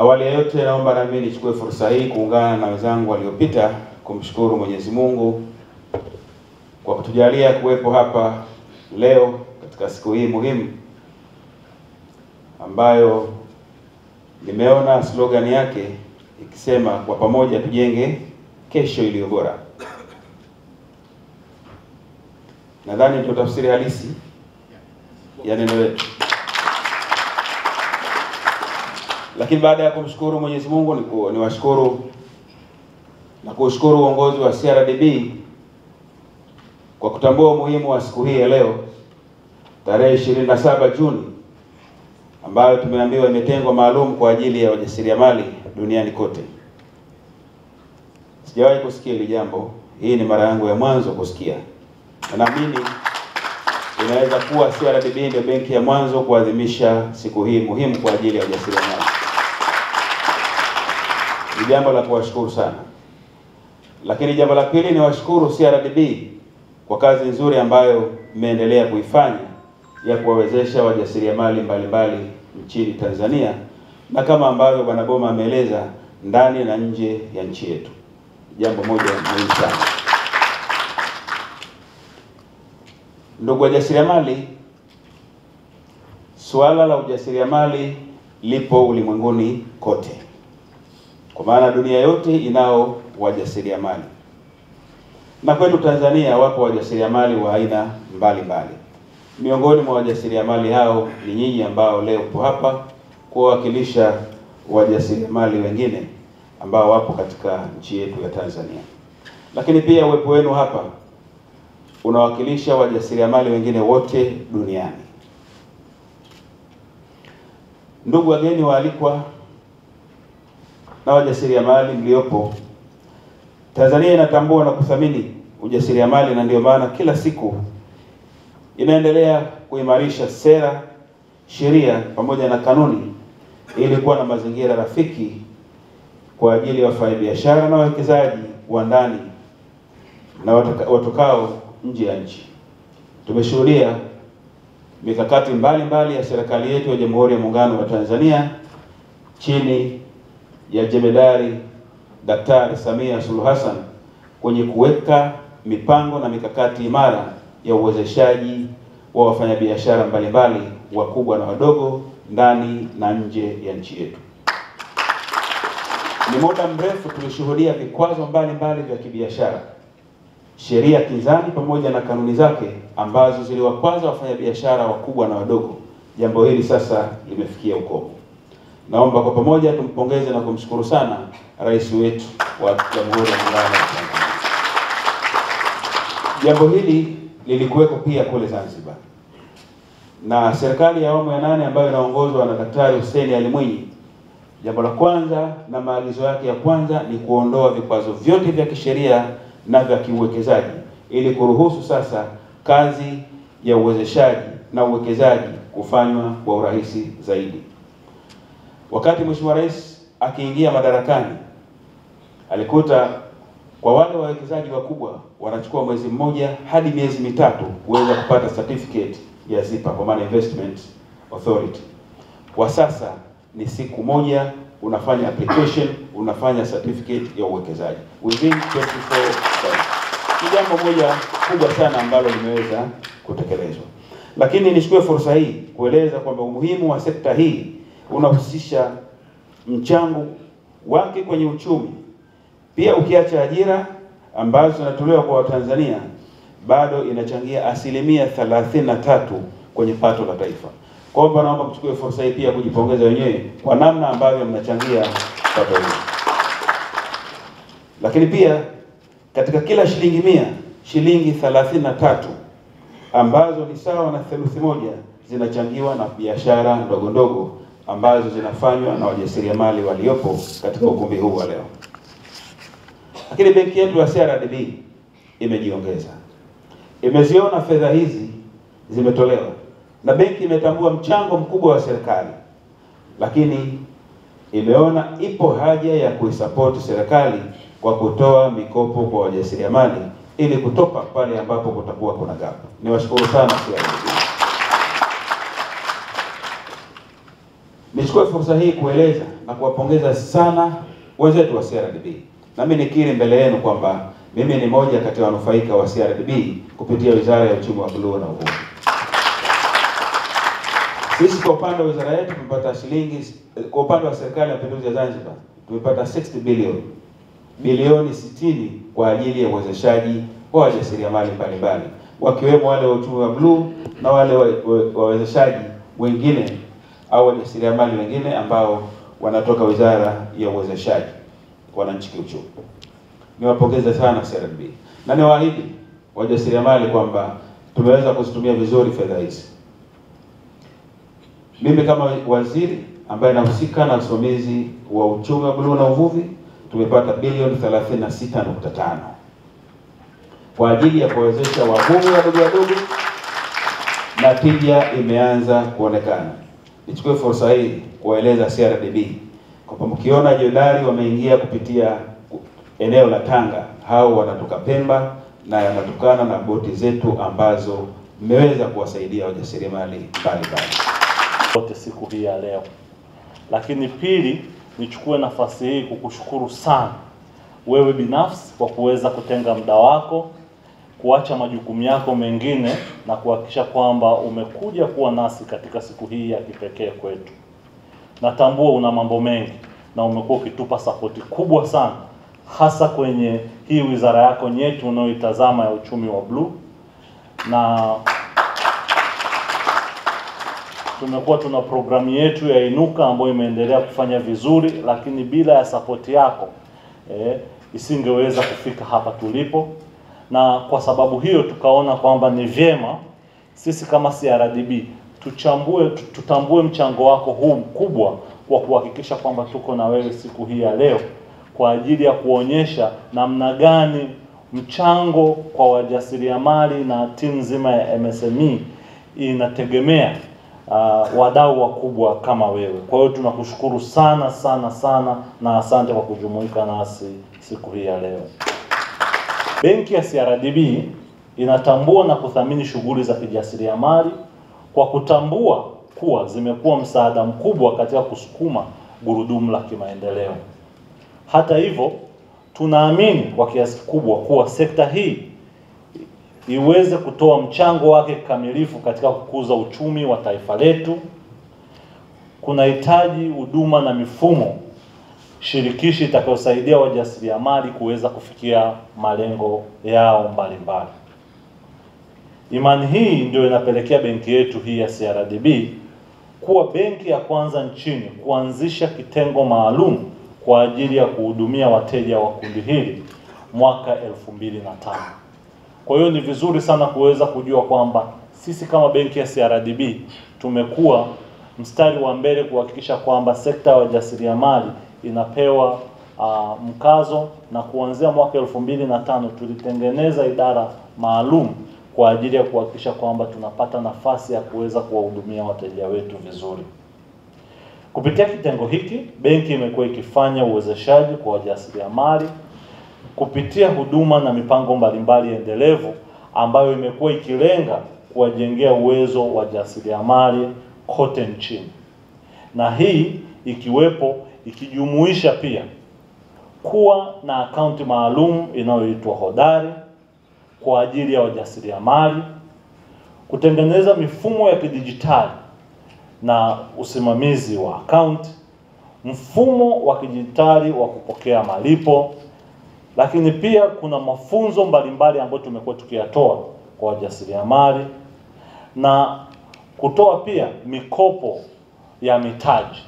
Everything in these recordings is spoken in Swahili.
Awali ya yote, naomba na mimi nichukue fursa hii kuungana na wenzangu waliopita kumshukuru Mwenyezi Mungu kwa kutujalia kuwepo hapa leo katika siku hii muhimu ambayo nimeona slogan yake ikisema kwa pamoja tujenge kesho iliyo bora. Nadhani ndio tafsiri halisi ya neno letu. Lakini baada ya kumshukuru Mwenyezi Mungu ni niwashukuru na kuushukuru uongozi wa CRDB kwa kutambua umuhimu wa siku hii ya leo tarehe 27 Juni ambayo tumeambiwa imetengwa maalum kwa ajili ya wajasiriamali duniani kote. Sijawahi kusikia hili jambo, hii ni mara yangu ya mwanzo kusikia, na naamini inaweza kuwa CRDB ndio benki ya mwanzo kuadhimisha siku hii muhimu kwa ajili ya wajasiriamali. Ni jambo la kuwashukuru sana, lakini jambo la pili ni washukuru CRDB kwa kazi nzuri ambayo mmeendelea kuifanya ya kuwawezesha wajasiriamali mbalimbali nchini Tanzania na kama ambavyo Bwana Boma ameeleza ndani na nje ya nchi yetu, jambo moja muhimu sana. Ndugu wajasiriamali, suala la ujasiriamali lipo ulimwenguni kote, kwa maana dunia yote inao wajasiriamali, na kwetu Tanzania wapo wajasiriamali wa aina mbalimbali. Miongoni mwa wajasiriamali hao ni nyinyi ambao leo mpo hapa kuwawakilisha wajasiriamali wengine ambao wapo katika nchi yetu ya Tanzania, lakini pia uwepo wenu hapa unawakilisha wajasiriamali wengine wote duniani. Ndugu wageni waalikwa na wajasiriamali mliopo, Tanzania inatambua na kuthamini ujasiriamali na ndio maana kila siku inaendelea kuimarisha sera, sheria pamoja na kanuni ili kuwa na mazingira rafiki kwa ajili ya wafanyabiashara na wawekezaji wa ndani na watokao nje ya nchi. Tumeshuhudia mikakati mbalimbali ya serikali yetu ya Jamhuri ya Muungano wa Tanzania chini ya Jemedari Daktari Samia Suluhu Hassan kwenye kuweka mipango na mikakati imara ya uwezeshaji wa wafanyabiashara mbalimbali wakubwa na wadogo ndani na nje ya nchi yetu. Ni muda mrefu tulishuhudia vikwazo mbalimbali vya kibiashara, sheria kinzani pamoja na kanuni zake ambazo ziliwakwaza wafanyabiashara wakubwa na wadogo. Jambo hili sasa limefikia ukomo. Naomba kwa pamoja tumpongeze na kumshukuru sana rais wetu wa Jamhuri ya Muungano wa Tanzania. Jambo hili lilikuweko pia kule Zanzibar na serikali ya awamu ya nane ambayo inaongozwa na Daktari Hussein Ali Mwinyi. Jambo la kwanza na maagizo yake ya kwanza ni kuondoa vikwazo vyote vya kisheria na vya kiuwekezaji ili kuruhusu sasa kazi ya uwezeshaji na uwekezaji kufanywa kwa urahisi zaidi. Wakati Mheshimiwa Rais akiingia madarakani, alikuta kwa wale wawekezaji wakubwa wanachukua mwezi mmoja hadi miezi mitatu kuweza kupata certificate ya ZIPA kwa maana Investment Authority. Kwa sasa ni siku moja unafanya application, unafanya certificate ya uwekezaji within 24 hours. Ni jambo moja kubwa sana ambalo limeweza kutekelezwa, lakini nichukue fursa hii kueleza kwamba umuhimu wa sekta hii unahusisha mchango wake kwenye uchumi pia ukiacha ajira ambazo zinatolewa kwa Watanzania bado inachangia asilimia thelathini na tatu kwenye pato la taifa. Kwa hivyo naomba mchukue fursa hii pia kujipongeza wenyewe kwa namna ambavyo mnachangia pato hili. Lakini pia katika kila shilingi mia, shilingi thelathini na tatu ambazo ni sawa na theluthi moja zinachangiwa na biashara ndogo ndogo ambazo zinafanywa na wajasiriamali waliopo katika ukumbi huu wa leo. Lakini benki yetu ya CRDB imejiongeza, imeziona fedha hizi zimetolewa na benki imetambua mchango mkubwa wa serikali, lakini imeona ipo haja ya kuisapoti serikali kwa kutoa mikopo kwa wajasiriamali ili kutopa pale ambapo kutakuwa kuna gap. Niwashukuru sana CRDB. Nichukue fursa hii kueleza na kuwapongeza sana wenzetu wa CRDB. Nami nikiri mbele yenu kwamba mimi ni moja kati ya wanufaika wa CRDB kupitia Wizara ya Uchumi wa Buluu na Uvuvi. Sisi kwa upande wa wizara yetu tumepata shilingi, kwa upande wa serikali ya mapinduzi ya Zanzibar tumepata 60 bilioni bilioni 60 kwa ajili ya uwezeshaji wa wajasiriamali mbalimbali wakiwemo wale wa uchumi wa buluu na wale wawezeshaji wa, wa wengine au wajasiriamali wengine ambao wanatoka wizara ya uwezeshaji wananchi kiuchumi. Niwapongeze sana CRDB na niwaahidi wajasiriamali kwamba tumeweza kuzitumia vizuri fedha hizi. Mimi kama waziri ambaye nahusika na usimamizi wa uchumi wa buluu na uvuvi tumepata bilioni 36.5 kwa ajili ya kuwawezesha wavuvi wadogo wadogo na tija imeanza kuonekana. Nichukue fursa hii kuwaeleza CRDB kwamba mkiona jodari wameingia kupitia eneo la Tanga, hao wanatoka Pemba na yanatokana na boti zetu ambazo mmeweza kuwasaidia wajasiriamali mbalimbali wote siku hii ya leo. Lakini pili, nichukue nafasi hii kukushukuru sana wewe binafsi kwa kuweza kutenga muda wako kuacha majukumu yako mengine na kuhakikisha kwamba umekuja kuwa nasi katika siku hii ya kipekee kwetu. Natambua una mambo mengi na umekuwa ukitupa sapoti kubwa sana, hasa kwenye hii wizara yako nyeti unayoitazama ya uchumi wa bluu, na tumekuwa tuna programu yetu ya Inuka ambayo imeendelea kufanya vizuri, lakini bila ya sapoti yako eh, isingeweza kufika hapa tulipo na kwa sababu hiyo tukaona kwamba ni vyema sisi kama CRDB tuchambue tutambue mchango wako huu mkubwa wa kuhakikisha kwamba tuko na wewe siku hii ya leo kwa ajili ya kuonyesha namna gani mchango kwa wajasiriamali na timu nzima ya MSME inategemea uh, wadau wakubwa kama wewe. Kwa hiyo tunakushukuru sana sana sana na asante kwa kujumuika nasi siku hii ya leo. Benki ya CRDB inatambua na kuthamini shughuli za kijasiriamali kwa kutambua kuwa zimekuwa msaada mkubwa katika kusukuma gurudumu la kimaendeleo. Hata hivyo, tunaamini kwa kiasi kikubwa kuwa sekta hii iweze kutoa mchango wake kikamilifu katika kukuza uchumi wa taifa letu. Kunahitaji huduma na mifumo shirikishi itakayosaidia wajasiriamali kuweza kufikia malengo yao mbalimbali. Imani hii ndio inapelekea benki yetu hii ya CRDB kuwa benki ya kwanza nchini kuanzisha kitengo maalum kwa ajili ya kuhudumia wateja wa kundi hili mwaka elfu mbili na tano. Kwa hiyo ni vizuri sana kuweza kujua kwamba sisi kama benki ya CRDB tumekuwa mstari wa mbele kuhakikisha kwamba sekta ya wajasiriamali inapewa uh, mkazo na kuanzia mwaka elfu mbili na tano tulitengeneza idara maalum kwa ajili ya kuhakikisha kwamba tunapata nafasi ya kuweza kuwahudumia wateja wetu vizuri. Kupitia kitengo hiki, benki imekuwa ikifanya uwezeshaji kwa wajasiriamali kupitia huduma na mipango mbalimbali endelevu ambayo imekuwa ikilenga kuwajengea uwezo wa wajasiriamali kote nchini, na hii ikiwepo ikijumuisha pia kuwa na akaunti maalum inayoitwa Hodari kwa ajili ya wajasiriamali, kutengeneza mifumo ya kidijitali na usimamizi wa akaunti, mfumo wa kidijitali wa kupokea malipo, lakini pia kuna mafunzo mbalimbali ambayo tumekuwa tukiyatoa kwa wajasiriamali na kutoa pia mikopo ya mitaji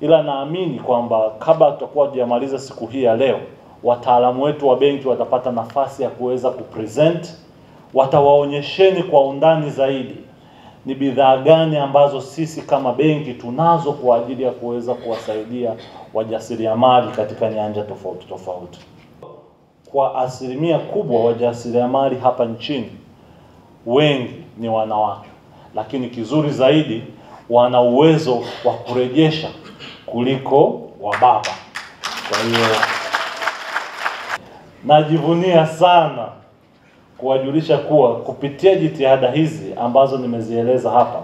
ila naamini kwamba kabla tutakuwa tujamaliza siku hii ya leo, wataalamu wetu wa benki watapata nafasi ya kuweza kupresent, watawaonyesheni kwa undani zaidi ni bidhaa gani ambazo sisi kama benki tunazo kwa ajili ya kuweza kuwasaidia wajasiriamali katika nyanja tofauti tofauti. Kwa asilimia kubwa wajasiriamali hapa nchini wengi ni wanawake, lakini kizuri zaidi wana uwezo wa kurejesha kuliko wa baba. Kwa hiyo najivunia sana kuwajulisha kuwa kupitia jitihada hizi ambazo nimezieleza hapa,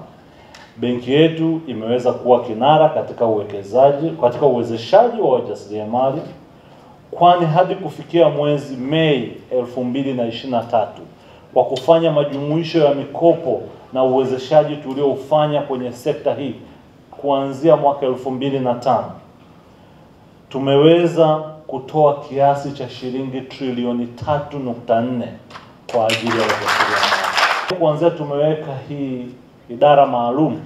benki yetu imeweza kuwa kinara katika uwekezaji, katika uwezeshaji wa wajasiriamali, kwani hadi kufikia mwezi Mei 2023 kwa kufanya majumuisho ya mikopo na uwezeshaji tuliofanya kwenye sekta hii kuanzia mwaka 2005 tumeweza kutoa kiasi cha shilingi trilioni 3.4 kwa ajili ya ujasiriamali. Kuanzia tumeweka hii idara maalum,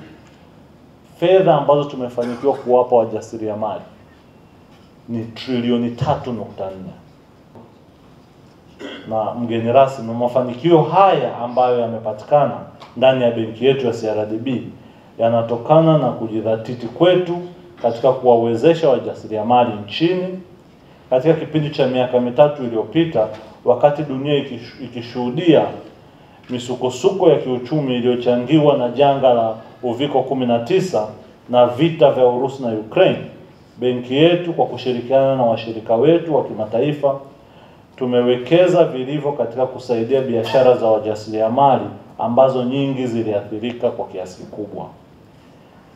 fedha ambazo tumefanikiwa kuwapa wajasiriamali ni trilioni 3.4 na mgeni rasmi, mafanikio haya ambayo yamepatikana ndani ya benki yetu ya CRDB yanatokana na kujidhatiti kwetu katika kuwawezesha wajasiriamali nchini katika kipindi cha miaka mitatu iliyopita, wakati dunia ikishuhudia misukosuko ya kiuchumi iliyochangiwa na janga la uviko 19 na vita vya Urusi na Ukraine. Benki yetu kwa kushirikiana na washirika wetu wa kimataifa tumewekeza vilivyo katika kusaidia biashara za wajasiriamali ambazo nyingi ziliathirika kwa kiasi kikubwa.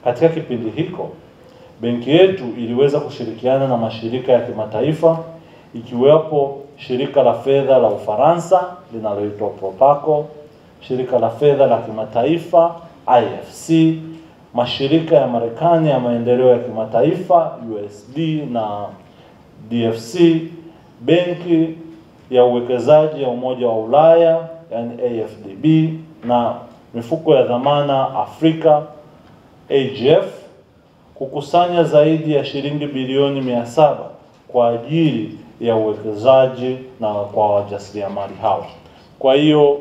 Katika kipindi hiko, benki yetu iliweza kushirikiana na mashirika ya kimataifa ikiwepo shirika la fedha la Ufaransa linaloitwa Propaco, shirika la fedha la kimataifa IFC, mashirika ya Marekani ya maendeleo ya kimataifa USD na DFC, benki ya uwekezaji ya Umoja wa Ulaya yani AFDB na mifuko ya dhamana Afrika AGF kukusanya zaidi ya shilingi bilioni mia saba kwa ajili ya uwekezaji na kwa wajasiriamali hawa. Kwa hiyo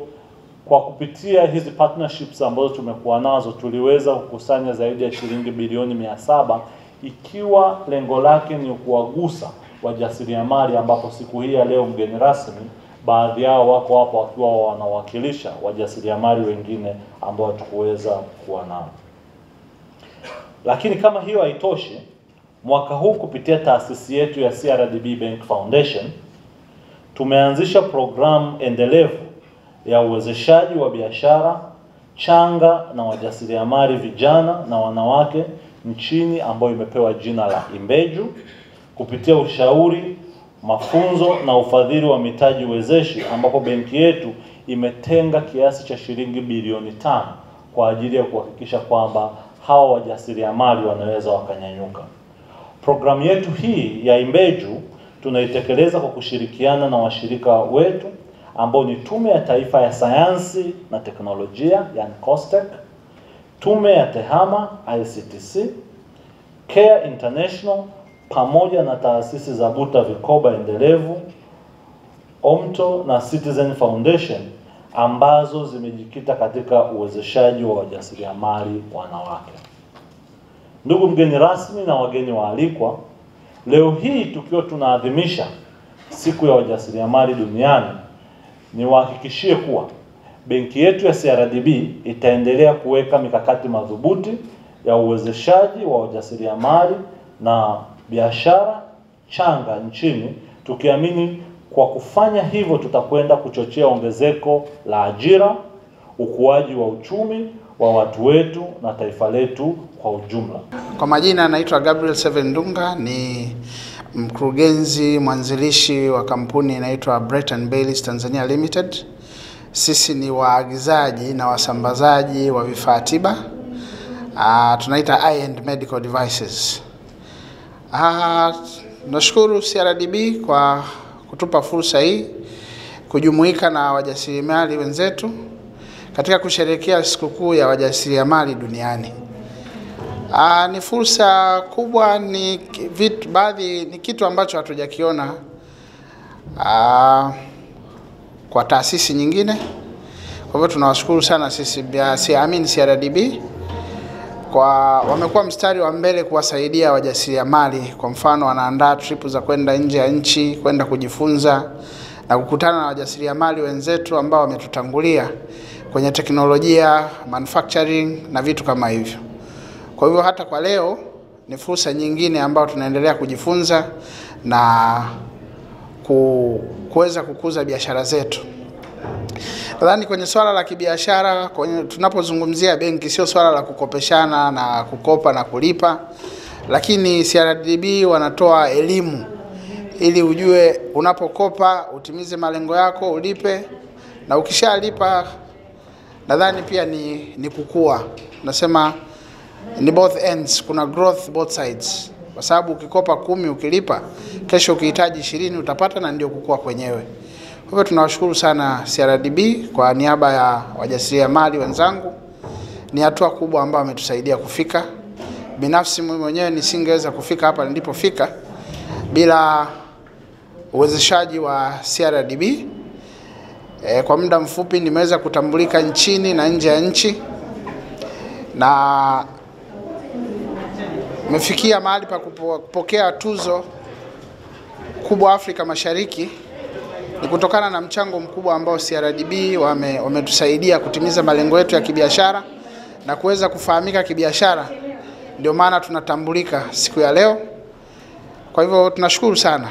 kwa kupitia hizi partnerships ambazo tumekuwa nazo tuliweza kukusanya zaidi ya shilingi bilioni mia saba ikiwa lengo lake ni kuwagusa wajasiriamali, ambapo siku hii ya leo mgeni rasmi, baadhi yao wako hapo wakiwa wanawakilisha wajasiriamali wengine ambao tukuweza kuwa nao. Lakini kama hiyo haitoshi, mwaka huu kupitia taasisi yetu ya CRDB Bank Foundation tumeanzisha programu endelevu ya uwezeshaji wa biashara changa na wajasiriamali vijana na wanawake nchini ambayo imepewa jina la Imbeju kupitia ushauri, mafunzo na ufadhili wa mitaji wezeshi ambapo benki yetu imetenga kiasi cha shilingi bilioni tano kwa ajili ya kuhakikisha kwamba hawa wajasiriamali wanaweza wakanyanyuka. Programu yetu hii ya Imbeju tunaitekeleza kwa kushirikiana na washirika wetu ambao ni Tume ya Taifa ya Sayansi na Teknolojia yani COSTECH, Tume ya TEHAMA ICTC, Care International pamoja na taasisi za Buta Vikoba Endelevu, OMTO na Citizen Foundation ambazo zimejikita katika uwezeshaji wa wajasiriamali wanawake. Ndugu mgeni rasmi na wageni waalikwa, leo hii tukiwa tunaadhimisha siku ya wajasiriamali duniani, niwahakikishie kuwa benki yetu ya CRDB itaendelea kuweka mikakati madhubuti ya uwezeshaji wa wajasiriamali na biashara changa nchini, tukiamini kwa kufanya hivyo tutakwenda kuchochea ongezeko la ajira, ukuaji wa uchumi wa watu wetu na taifa letu kwa ujumla. Kwa majina anaitwa Gabriel Seven Ndunga, ni mkurugenzi mwanzilishi wa kampuni inaitwa and Bailey Tanzania Limited. Sisi ni waagizaji na wasambazaji wa vifaa tiba uh, tunaita high and medical devices. Uh, nashukuru CRDB kwa kutupa fursa hii kujumuika na wajasiriamali wenzetu katika kusherehekea sikukuu ya wajasiriamali duniani. Aa, ni fursa kubwa, ni vitu baadhi, ni kitu ambacho hatujakiona kwa taasisi nyingine. Kwa hivyo tunawashukuru sana sisi CRDB kwa wamekuwa mstari wa mbele kuwasaidia wajasiriamali. Kwa mfano, wanaandaa trip za kwenda nje ya nchi kwenda kujifunza na kukutana na wajasiriamali wenzetu ambao wametutangulia kwenye teknolojia, manufacturing na vitu kama hivyo. Kwa hivyo hata kwa leo ni fursa nyingine ambayo tunaendelea kujifunza na ku, kuweza kukuza biashara zetu. Nadhani kwenye swala la kibiashara, kwenye tunapozungumzia benki, sio swala la kukopeshana na kukopa na kulipa, lakini CRDB wanatoa elimu ili ujue unapokopa utimize malengo yako, ulipe na ukishalipa, nadhani pia ni, ni kukua. Nasema ni both ends, kuna growth both sides, kwa sababu ukikopa kumi ukilipa, kesho ukihitaji ishirini utapata, na ndio kukua kwenyewe. Hivyo tunawashukuru sana CRDB kwa niaba ya wajasiriamali wenzangu, ni hatua kubwa ambayo ametusaidia kufika. Binafsi mimi mwenyewe nisingeweza kufika hapa nilipofika bila uwezeshaji wa CRDB. E, kwa muda mfupi nimeweza kutambulika nchini na nje ya nchi na mefikia mahali pa kupokea tuzo kubwa Afrika Mashariki ni kutokana na mchango mkubwa ambao CRDB wametusaidia wame- kutimiza malengo yetu ya kibiashara na kuweza kufahamika kibiashara. Ndio maana tunatambulika siku ya leo. Kwa hivyo tunashukuru sana.